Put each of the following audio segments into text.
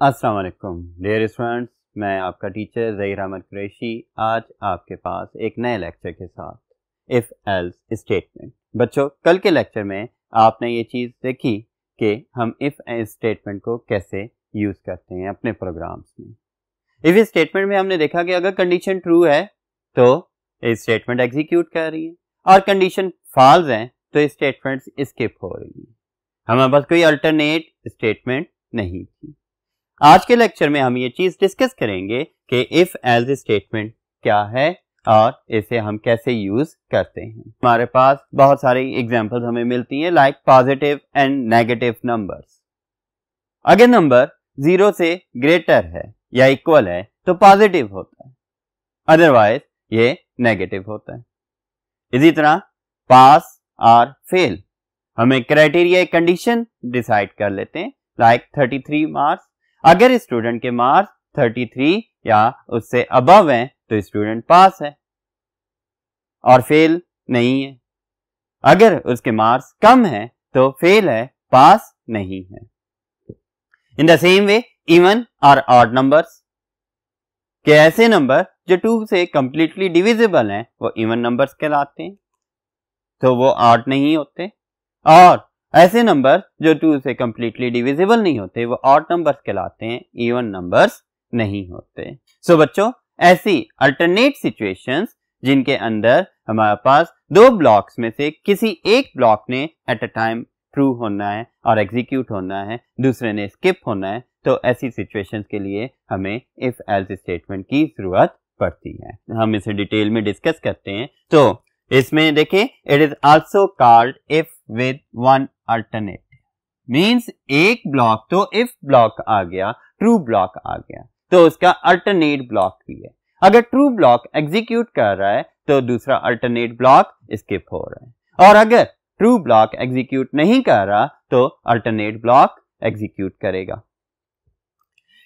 अस्सलाम वालेकुम dear students मैं आपका टीचर जहीर अहमद कुरैशी आज आपके पास एक नए लेक्चर के साथ इफ़ एल्स स्टेटमेंट बच्चों, कल के लेक्चर में आपने ये चीज़ देखी कि हम इफ़ स्टेटमेंट को कैसे यूज़ करते हैं अपने प्रोग्राम्स में। इफ़ स्टेटमेंट में हमने देखा कि अगर कंडीशन ट्रू है तो स्टेटमेंट एग्जीक्यूट कर रही है। और कंडीशन फॉल्स है तो स्टेटमेंट स्किप हो रही है। हमारे पास कोई अल्टरनेट स्टेटमेंट नहीं थी। आज के लेक्चर में हम ये चीज़ डिस्कस करेंगे कि इफ़ एज स्टेटमेंट क्या है और इसे हम कैसे यूज़ करते हैं। हमारे पास बहुत सारी एग्ज़ाम्पल हमें मिलती हैं like positive and negative numbers अगर नंबर ज़ीरो से ग्रेटर है या इक्वल है तो पॉजिटिव होता है। अदरवाइज़ ये नेगेटिव होता है। इसी तरह पास और फेल हमें क्राइटेरिया कंडीशन डिसाइड कर लेते हैं लाइक थर्टी थ्री मार्क्स अगर स्टूडेंट के मार्क्स 33 या उससे अबव हैं तो स्टूडेंट पास है। और फेल नहीं है। अगर उसके मार्क्स कम है तो फेल है पास नहीं है। In the same way even और ऑड नंबर्स के ऐसे नंबर जो टू से कंप्लीटली डिविजिबल हैं, वो इवन नंबर्स कहलाते हैं। तो वो ऑड नहीं होते। और ऐसे नंबर जो टू से कंप्लीटली डिविजिबल नहीं होते वो ऑड नंबर्स कहलाते हैं इवन नंबर्स नहीं होते। सो so, बच्चों ऐसी अल्टरनेट सिचुएशंस जिनके अंदर हमारे पास दो ब्लॉक्स में से किसी एक ब्लॉक ने एट अ टाइम ट्रू होना है और एग्जीक्यूट होना है दूसरे ने स्किप होना है तो ऐसी सिचुएशंस के लिए हमें इफ़ एल्स स्टेटमेंट की ज़रूरत पड़ती है। हम इसे डिटेल में डिस्कस करते हैं। तो इसमें देखें it is also called if with one alternate means एक ब्लॉक तो इफ़ ब्लॉक आ गया ट्रू ब्लॉक आ गया तो उसका अल्टरनेट ब्लॉक भी है। अगर ट्रू ब्लॉक एग्जीक्यूट कर रहा है तो दूसरा अल्टरनेट ब्लॉक स्किप हो रहा है। और अगर ट्रू ब्लॉक एग्जीक्यूट नहीं कर रहा तो अल्टरनेट ब्लॉक एग्जीक्यूट करेगा।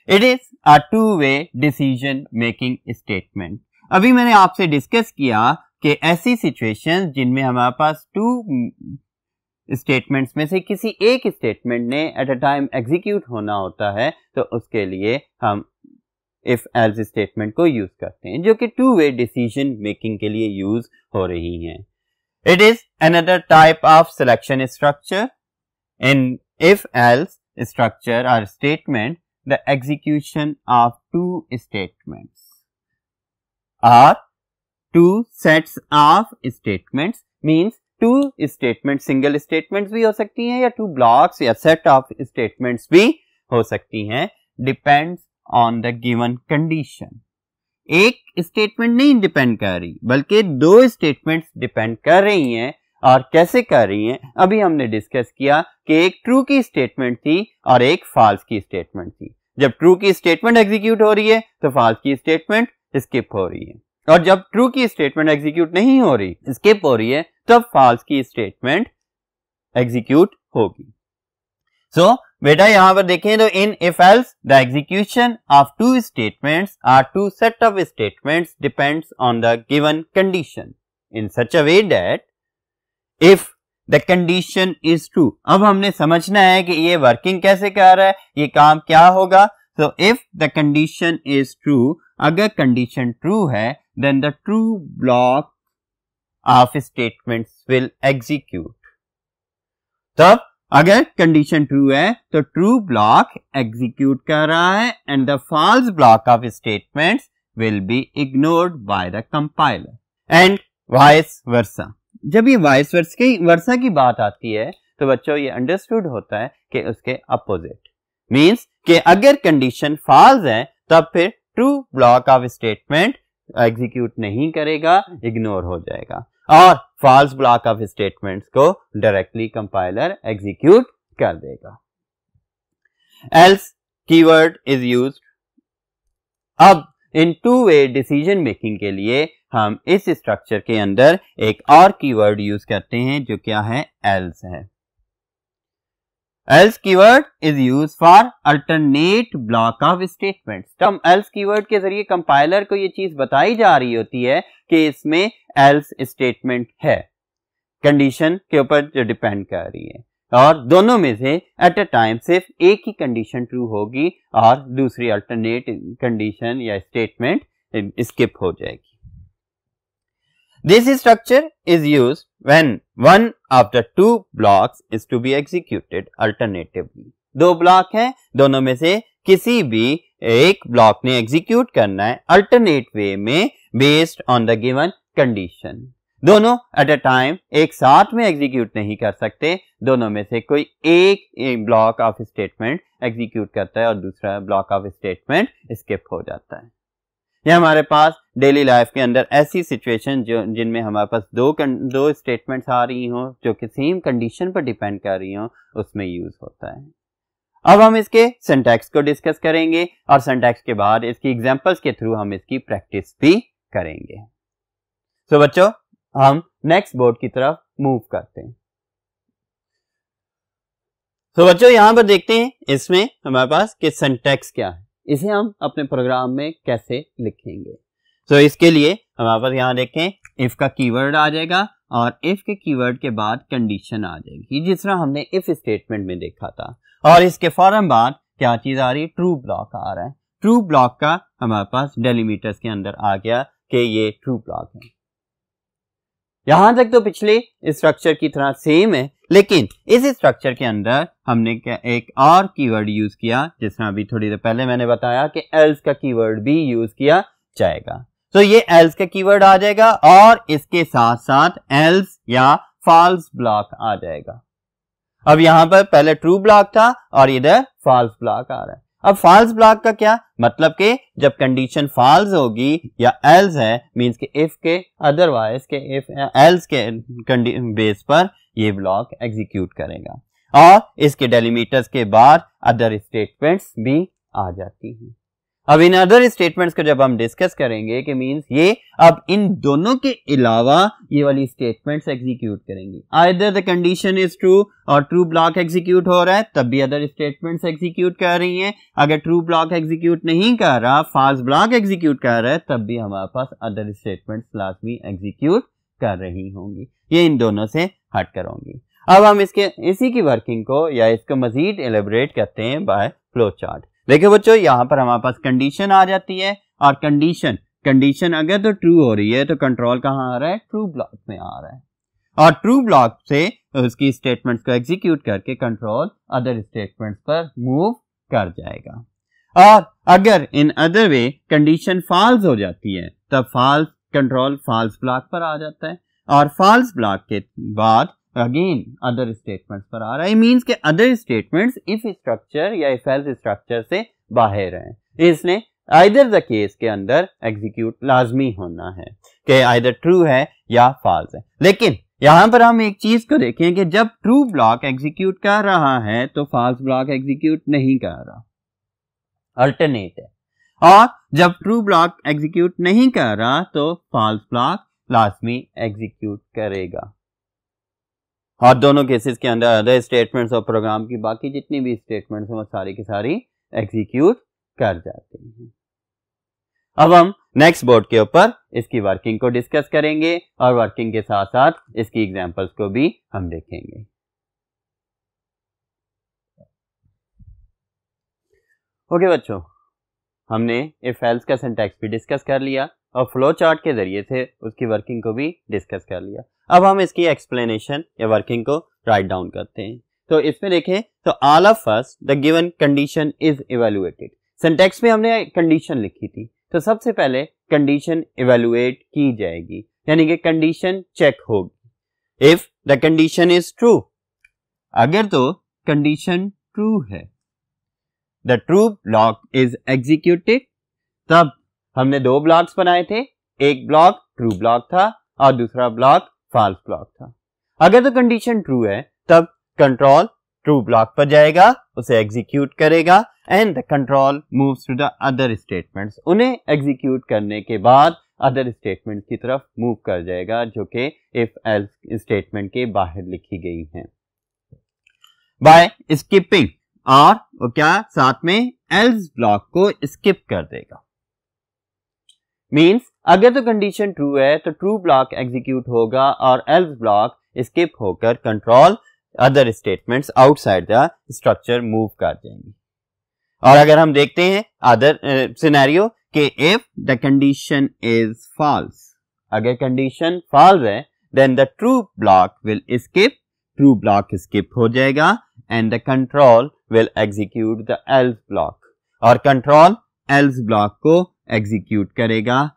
It is a two way decision making statement अभी मैंने आपसे डिस्कस किया कि ऐसी सिचुएशन जिनमें हमारे पास टू स्टेटमेंट्स में से किसी एक स्टेटमेंट ने एट अ टाइम एग्जीक्यूट होना होता है तो उसके लिए हम इफ़ एल्स स्टेटमेंट को यूज़ करते हैं, जो कि टू वे डिसीज़न मेकिंग के लिए यूज़ हो रही हैं। It is another type of selection structure in if else structure और statement the execution of two statements are two sets of statements means two statement single statements भी हो सकती हैं या टू ब्लॉक्स या सेट ऑफ़ स्टेटमेंट्स भी हो सकती हैं। Depends on the given condition एक स्टेटमेंट नहीं डिपेंड कर रही, बल्कि दो स्टेटमेंट्स डिपेंड कर रही हैं और कैसे कर रही हैं, अभी हमने डिस्कस किया कि एक ट्रू की स्टेटमेंट थी और एक फॉल्स की स्टेटमेंट थी। जब ट्रू की स्टेटमेंट एग्जीक्यूट हो रही है तो फॉल्स की स्टेटमेंट स्किप हो रही है। और जब ट्रू की स्टेटमेंट एग्जीक्यूट नहीं हो रही स्किप हो रही है तब फॉल्स की स्टेटमेंट एग्जीक्यूट होगी। सो so, बेटा यहाँ पर देखें तो in if else the execution of two statements are two set of statements depends on the given condition in such a way that if the condition is true अब हमने समझना है कि ये वर्किंग कैसे कर रहा है ये काम क्या होगा? So if the condition is true अगर कंडीशन ट्रू है then the true block of statements will execute तब अगर कंडीशन ट्रू है तो ट्रू ब्लॉक एग्जीक्यूट कर रहा है and the false block of statements will be ignored by the compiler and vice versa जब ये वाइस वर्स की वर्सा की बात आती है तो बच्चों ये अंडरस्टूड होता है कि उसके अपोजिट मींस कि अगर कंडीशन फॉल्स है, तब फिर true block of statement execute नहीं करेगा इग्नोर हो जाएगा। और फॉल्स ब्लॉक ऑफ़ स्टेटमेंट्स को डायरेक्टली कंपाइलर एग्जीक्यूट कर देगा। एल्स कीवर्ड इज़ यूज़ अब, in two way decision making के लिए हम इस स्ट्रक्चर के अंदर एक और कीवर्ड यूज़ करते हैं जो क्या है? एल्स है। Else keyword is use for alternate block of statement हम else कीवर्ड के ज़रिए कंपाइलर को ये चीज़ बताई जा रही होती है कि इसमें else स्टेटमेंट है। कंडीशन के ऊपर जो डिपेंड कर रही है। और दोनों में से एट अ टाइम सिर्फ़ एक ही कंडीशन ट्रू होगी और दूसरी अल्टरनेट कंडीशन या स्टेटमेंट स्किप हो जाएगी। This structure is use when one of the two blocks is to be executed alternatively दो ब्लॉक हैं, दोनों में से किसी भी एक ब्लॉक ने एग्जीक्यूट करना है अल्टरनेट वे में based on the given condition दोनों एट अ टाइम एक साथ में एग्जीक्यूट नहीं कर सकते, दोनों में से कोई एक ब्लॉक ऑफ़ स्टेटमेंट एग्जीक्यूट करता है और दूसरा ब्लॉक ऑफ़ स्टेटमेंट स्किप हो जाता है। ये हमारे पास डेली लाइफ के अंदर ऐसी सिचुएशन जो जिनमें हमारे पास दो दो स्टेटमेंट्स आ रही हों जो कि सेम कंडीशन पर डिपेंड कर रही हों उसमें यूज़ होता है। अब हम इसके सेंटेक्स को डिस्कस करेंगे और सेंटेक्स के बाद इसकी एग्जांपल्स के थ्रू हम इसकी प्रैक्टिस भी करेंगे। तो so, बच्चों हम नेक्स्ट बोर्ड की तरफ़ मूव करते हैं। तो बच्चों यहाँ पर देखते हैं इसमें हमारे पास कि सेंटेक्स क्या है। इसे हम अपने प्रोग्राम में कैसे लिखेंगे? तो इसके लिए हमारे पास यहाँ देखें इफ़ का कीवर्ड आ जाएगा और इफ़ के कीवर्ड के बाद कंडीशन आ जाएगी, जिस तरह हमने इफ़ स्टेटमेंट में देखा था। और इसके फ़ौरन बाद क्या चीज़ आ रही है? ट्रू ब्लॉक आ रहा है। ट्रू ब्लॉक का हमारे पास डेलीमीटर्स के अंदर आ गया कि ये ट्रू ब्लॉक है। यहाँ तक तो पिछले स्ट्रक्चर की तरह सेम है लेकिन इस स्ट्रक्चर के अंदर हमने क्या, एक और कीवर्ड यूज़ किया, जिसमें अभी थोड़ी देर पहले मैंने बताया कि एल्स का कीवर्ड भी यूज़ किया जाएगा। तो ये एल्स का कीवर्ड आ जाएगा और इसके साथ साथ एल्स या फॉल्स ब्लॉक आ जाएगा। अब यहाँ पर पहले ट्रू ब्लॉक था और इधर फॉल्स ब्लॉक आ रहा है। अब फॉल्स ब्लॉक का क्या? मतलब के जब कंडीशन फॉल्स होगी या एल्स है मींस के इफ़ के अदरवाइज़ के इफ़ एल्स के बेस पर ये ब्लॉक एग्जीक्यूट करेगा। और इसके डेलीमीटर्स के बाद अदर स्टेटमेंट्स भी आ जाती हैं। अब इन अदर स्टेटमेंट्स को जब हम डिस्कस करेंगे कि मींस ये अब इन दोनों के अलावा ये वाली स्टेटमेंट्स एग्जीक्यूट करेंगी। Either the condition is true और ट्रू ब्लॉक एग्जीक्यूट हो रहा है, तब भी अदर स्टेटमेंट्स एग्जीक्यूट कर रही हैं। अगर ट्रू ब्लॉक एग्जीक्यूट नहीं कर रहा फॉल्स ब्लॉक एग्जीक्यूट कर रहा है, तब भी हमारे पास अदर स्टेटमेंट्स लाजमी एग्जीक्यूट कर रही होंगी। ये इन दोनों से हट कर होंगी। अब हम इसके, इसी की वर्किंग को या इसको मजीद एलिब्रेट करते हैं बाय फ्लो चार्ट देखिए बच्चों, यहाँ पर हमारे पास कंडीशन आ जाती है और कंडीशन कंडीशन अगर तो ट्रू हो रही है तो कंट्रोल कहाँ आ रहा है? ट्रू ब्लॉक में आ रहा है। और ट्रू ब्लॉक से उसकी स्टेटमेंट्स को एग्जीक्यूट करके कंट्रोल अदर स्टेटमेंट्स पर मूव कर जाएगा। और अगर in other way condition false हो जाती है, तब फॉल्स कंट्रोल फॉल्स ब्लॉक पर आ जाता है। और फॉल्स ब्लॉक के बाद अगेन अदर स्टेटमेंट्स पर आ रहा है। मींस के अदर स्टेटमेंट्स इफ़ स्ट्रक्चर या इफ़ एल्स स्ट्रक्चर से बाहर हैं। इसने आइदर द केस के अंदर एग्जीक्यूट लाजमी होना है कि आइदर ट्रू है या फॉल्स है। लेकिन यहाँ पर हम एक चीज़ को देखें कि जब ट्रू ब्लॉक एग्जीक्यूट कर रहा है तो फॉल्स ब्लॉक एग्जीक्यूट नहीं कर रहा। अल्टरनेट है। और जब ट्रू ब्लॉक एग्जीक्यूट नहीं कर रहा तो फॉल्स ब्लॉक लाजमी एग्जीक्यूट करेगा। और दोनों केसेस के अंदर अदर स्टेटमेंट्स और प्रोग्राम की बाकी जितनी भी स्टेटमेंट्स हैं वो सारी की सारी एग्जीक्यूट कर जाते हैं। अब हम नेक्स्ट बोर्ड के ऊपर इसकी वर्किंग को डिस्कस करेंगे और वर्किंग के साथ साथ इसकी एग्जांपल्स को भी हम देखेंगे। ओके okay, बच्चों हमने इफ़ एल्स का सिंटैक्स भी डिस्कस कर लिया और फ्लो चार्ट के ज़रिए से उसकी वर्किंग को भी डिस्कस कर लिया। अब हम इसकी एक्सप्लेनेशन या वर्किंग को राइट डाउन करते हैं। तो इसमें देखें तो all of first the given condition is evaluated syntax में हमने कंडीशन लिखी थी। तो सबसे पहले कंडीशन इवेलुएट की जाएगी। यानी कि कंडीशन चेक होगी। If the condition is true अगर तो कंडीशन ट्रू है। The true block is executed तब हमने दो ब्लॉक्स बनाए थे। एक ब्लॉक ट्रू ब्लॉक था और दूसरा ब्लॉक फॉल्स ब्लॉक था। अगर तो कंडीशन ट्रू है, तब कंट्रोल ट्रू ब्लॉक पर जाएगा, उसे एग्जीक्यूट करेगा and the control moves to the other statements उन्हें एग्जीक्यूट करने के बाद अदर स्टेटमेंट की तरफ़ मूव कर जाएगा, जो कि इफ़ एल्स स्टेटमेंट के बाहर लिखी गई है। बाय स्किपिंग और वो क्या, साथ में एल्स ब्लॉक को स्किप कर देगा। मींस अगर तो कंडीशन ट्रू है तो ट्रू ब्लॉक एग्जीक्यूट होगा और एल्स ब्लॉक स्किप होकर control other statements outside the structure move कर जाएँगी और अगर हम देखते हैं अदर सिनेरियो कि if the condition is false अगर कंडीशन फॉल्स है then the true block will skip true block skip हो जाएगा and the control will execute the else block और कंट्रोल एल्स ब्लॉक को एग्जीक्यूट करेगा।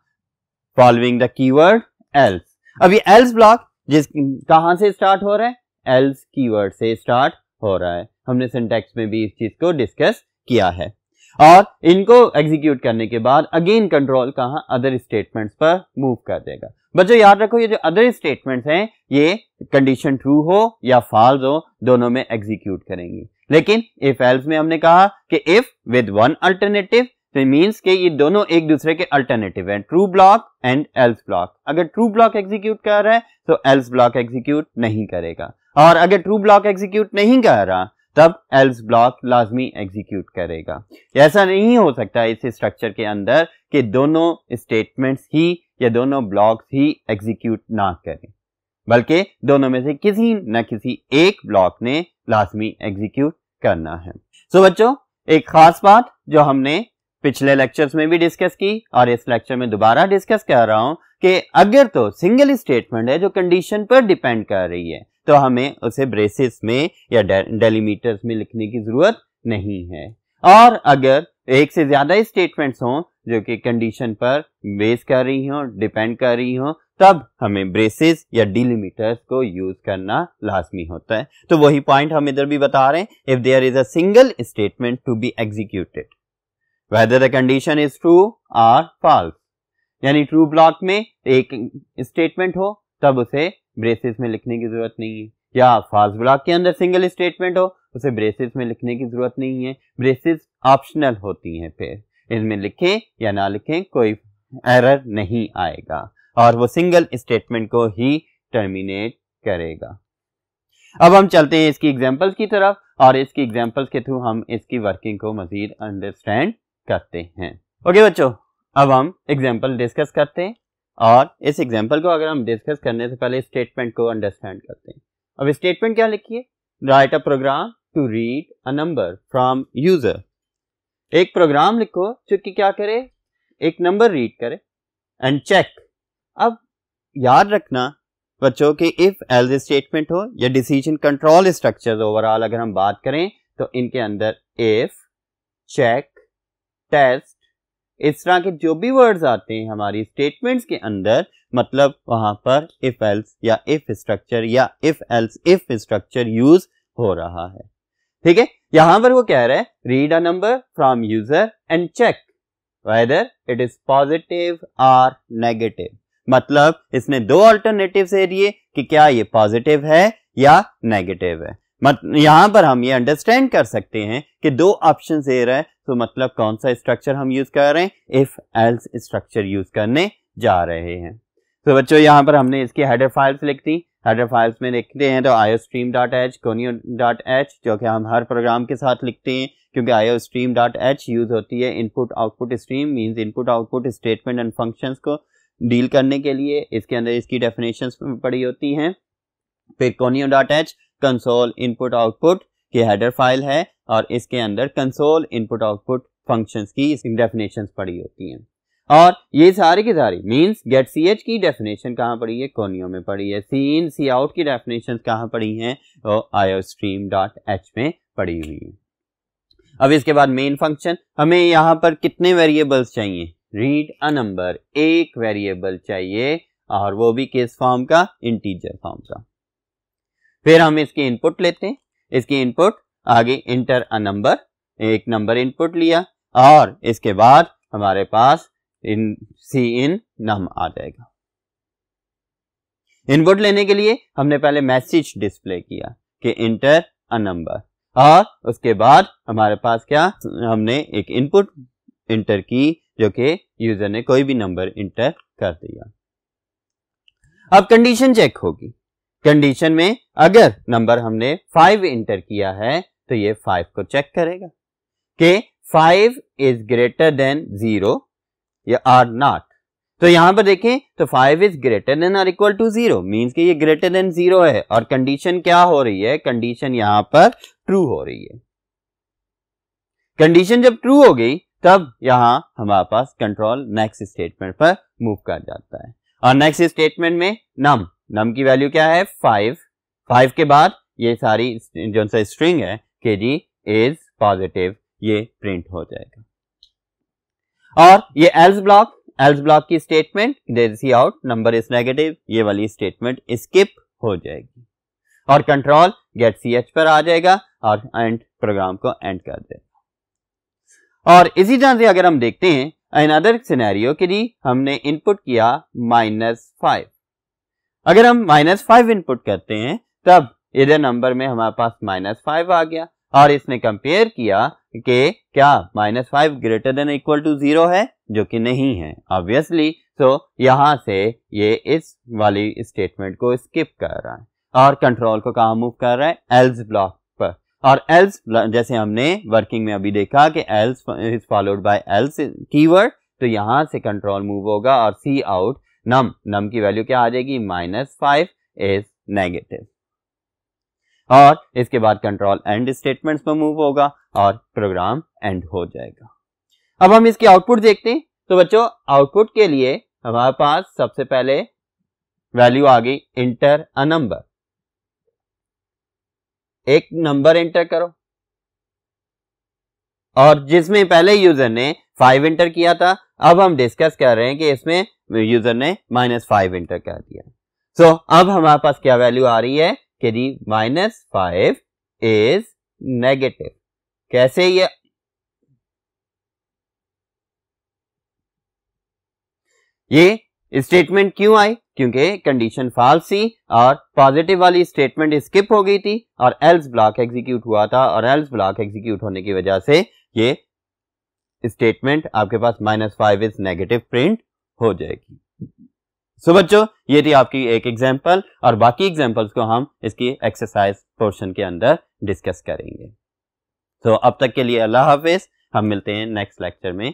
फॉलोइंग द कीवर्ड एल्स अभी else block जिस, कहाँ से स्टार्ट हो रहा है? एल्स कीवर्ड से स्टार्ट हो रहा है। हमने सिंटेक्स में भी इस चीज़ को डिस्कस किया है। और इनको एग्जीक्यूट करने के बाद अगेन कंट्रोल कहा? अदर स्टेटमेंट्स पर मूव कर देगा। बच्चों, याद रखो, ये जो अदर स्टेटमेंट्स हैं, ये कंडीशन ट्रू हो या फॉल्स हो, दोनों में एग्जीक्यूट करेंगी। लेकिन इफ़ एल्स में हमने कहा कि इफ़ विद वन अल्टरनेटिव तो मीन्स के ये दोनों एक दूसरे के अल्टरनेटिव हैं true block and else block अगर ट्रू ब्लॉक एग्जीक्यूट कर रहा है तो एल्स ब्लॉक एग्जीक्यूट नहीं करेगा। और अगर ट्रू ब्लॉक एग्जीक्यूट नहीं कर रहा तब एल्स ब्लॉक लाजमी एग्जीक्यूट करेगा। ऐसा नहीं हो सकता इस स्ट्रक्चर के अंदर कि दोनों स्टेटमेंट्स ही या दोनों ब्लॉक्स ही एग्जीक्यूट ना करें। बल्कि दोनों में से किसी न किसी एक ब्लॉक ने लाजमी एग्जीक्यूट करना है। सो so, बच्चों एक खास बात जो हमने पिछले लेक्चर्स में भी डिस्कस की और इस लेक्चर में दोबारा डिस्कस कर रहा हूँ कि अगर तो सिंगल स्टेटमेंट है जो कंडीशन पर डिपेंड कर रही है तो हमें उसे ब्रेसिस में या डेलीमीटर्स में लिखने की ज़रूरत नहीं है। और अगर एक से ज़्यादा स्टेटमेंट्स हों जो कि कंडीशन पर बेस कर रही हो डिपेंड कर रही हो, तब हमें ब्रेसिस या डिलीमीटर्स को यूज़ करना लाजमी होता है। तो वही पॉइंट हम इधर भी बता रहे हैं। If there is a single statement to be executed whether the condition is true or false यानी ट्रू ब्लॉक में एक स्टेटमेंट हो, तब उसे ब्रेसिस में लिखने की ज़रूरत नहीं है। या फास्ट ब्लॉक के अंदर सिंगल स्टेटमेंट हो, उसे ब्रेसिस में लिखने की ज़रूरत नहीं है। ब्रेसिस ऑप्शनल होती हैं फिर। इसमें लिखें या ना लिखें, कोई एरर नहीं आएगा। और वो सिंगल स्टेटमेंट को ही टर्मिनेट करेगा। अब हम चलते हैं इसकी एग्जांपल्स की तरफ़ और इसकी एग्जांपल्स के थ्रू हम इसकी वर्किंग को मजीद अंडरस्टैंड करते हैं। ओके बच्चों, अब हम एग्ज़ाम्पल डिस्कस करते हैं और इस एग्ज़ाम्पल को अगर हम डिस्कस करने से पहले स्टेटमेंट को अंडरस्टैंड करते हैं। अब स्टेटमेंट क्या लिखिए? Write a program to read a number from user एक प्रोग्राम लिखो जो कि क्या करे? एक नंबर रीड करे एंड चेक अब याद रखना बच्चों के इफ़ एल्स स्टेटमेंट हो या डिसीज़न कंट्रोल स्ट्रक्चर ओवरऑल अगर हम बात करें तो इनके अंदर इफ़ चेक टेस्ट, इस तरह के जो भी वर्ड्स आते हैं हमारी स्टेटमेंट्स के अंदर मतलब वहाँ पर इफ़ एल्स या इफ़ स्ट्रक्चर या if else if structure use हो रहा है। ठीक है? यहाँ पर वो कह रहा है read a number from user and check whether it is positive or negative मतलब इसने दो अल्टरनेटिव दे दिए कि क्या ये पॉजिटिव है या नेगेटिव है। मत, यहाँ पर हम ये अंडरस्टैंड कर सकते हैं कि दो ऑप्शन दे रहा है तो मतलब कौन सा स्ट्रक्चर हम यूज़ कर रहे हैं? इफ़ एल्स स्ट्रक्चर यूज़ करने जा रहे हैं। तो बच्चों, यहाँ पर हमने इसकी हेडर फाइल्स लिख दी। हेडर फाइल्स में लिखते हैं तो iostream dot H conio dot H जो कि हम हर प्रोग्राम के साथ लिखते हैं, क्योंकि आयो स्ट्रीम डॉट एच यूज़ होती है input output stream means input output statement and function को डील करने के लिए। इसके अंदर इसकी डेफिनेशन पड़ी होती हैं। फिर conio dot H console input output की हेडर फ़ाइल है और इसके अंदर कंसोल इनपुट आउटपुट फ़ंक्शंस की डेफिनेशंस पड़ी होती हैं। और ये सारी की सारी मींस गेट सी एच की डेफिनेशन कहाँ पड़ी है? कोनियो में पड़ी है। सी इन सी आउट की डेफिनेशन कहाँ पड़ी हैं? वो आयो स्ट्रीम डॉट एच में पड़ी हुई है। अब इसके बाद मेन फ़ंक्शन हमें यहाँ पर कितने वेरिएबल्स चाहिए? रीड अ नंबर एक वेरिएबल चाहिए और वो भी किस फॉर्म का? इंटीजर फॉर्म का। फिर हम इसकी इनपुट लेते हैं। इसकी इनपुट आगे इंटर अ नंबर एक नंबर इनपुट लिया, और इसके बाद हमारे पास इन सी इन नम आ जाएगा। इनपुट लेने के लिए हमने पहले मैसेज डिस्प्ले किया कि इंटर अ नंबर और उसके बाद हमारे पास क्या, हमने एक इनपुट इंटर की जो कि यूज़र ने कोई भी नंबर इंटर कर दिया। अब कंडीशन चेक होगी। कंडीशन में अगर नंबर हमने फाइव इंटर किया है तो ये फाइव को चेक करेगा। कि five is greater than zero or not तो यहाँ पर देखें तो फाइव इज़ ग्रेटर देन और इक्वल टू ज़ीरो मीन्स कि ये ग्रेटर देन ज़ीरो है। और कंडीशन क्या हो रही है? कंडीशन यहाँ पर ट्रू हो रही है। कंडीशन जब ट्रू हो गई, तब यहाँ हमारे पास कंट्रोल नेक्स्ट स्टेटमेंट पर मूव कर जाता है। और नेक्स्ट स्टेटमेंट में नम नम की वैल्यू क्या है? फाइव फाइव के बाद ये सारी जो सा स्ट्रिंग है के जी इज़ पॉजिटिव ये प्रिंट हो जाएगा। और ये एल्स ब्लॉक एल्स ब्लॉक की statement they C out number is negative ये वाली स्टेटमेंट स्किप हो जाएगी। और कंट्रोल गेट सी एच पर आ जाएगा और एंड प्रोग्राम को एंड कर देगा। और इसी तरह से अगर हम देखते हैं इन अदर सिनेरियो के लिए हमने इनपुट किया माइनस फाइव अगर हम माइनस फाइव इनपुट करते हैं, तब इधर नंबर में हमारे पास माइनस फाइव आ गया और इसने कंपेयर किया कि क्या minus five greater than equal to zero है, जो कि नहीं है ऑब्वियसली तो यहाँ से ये इस वाली स्टेटमेंट को स्किप कर रहा है और कंट्रोल को कहा मूव कर रहा है? एल्स ब्लॉक पर. और एल्स जैसे हमने वर्किंग में अभी देखा कि else is followed by else keyword तो यहाँ से कंट्रोल मूव होगा और सी आउट नम नम की वैल्यू क्या आ जाएगी? माइनस फाइव इज़ नेगेटिव और इसके बाद कंट्रोल एंड स्टेटमेंट्स में मूव होगा और प्रोग्राम एंड हो जाएगा। अब हम इसकी आउटपुट देखते हैं। तो बच्चों आउटपुट के लिए हमारे पास सबसे पहले वैल्यू आ गई इंटर अ नंबर एक नंबर एंटर करो। और जिसमें पहले यूज़र ने फाइव एंटर किया था अब हम डिस्कस कर रहे हैं कि इसमें यूज़र ने माइनस फाइव इंटर कर दिया। सो so, अब हमारे पास क्या वैल्यू आ रही है? कि जी माइनस फाइव इज़ नेगेटिव कैसे ये ये स्टेटमेंट क्यों आई? क्योंकि कंडीशन फॉल्स थी और पॉजिटिव वाली स्टेटमेंट स्किप हो गई थी और एल्स ब्लॉक एग्जीक्यूट हुआ था और एल्स ब्लॉक एग्जीक्यूट होने की वजह से ये स्टेटमेंट आपके पास minus five is negative print हो जाएगी। सो बच्चों, ये थी आपकी एक एग्ज़ाम्पल और बाकी एग्जांपल्स को हम इसकी एक्सरसाइज पोर्शन के अंदर डिस्कस करेंगे। तो अब तक के लिए अल्लाह हाफिज, हम मिलते हैं नेक्स्ट लेक्चर में।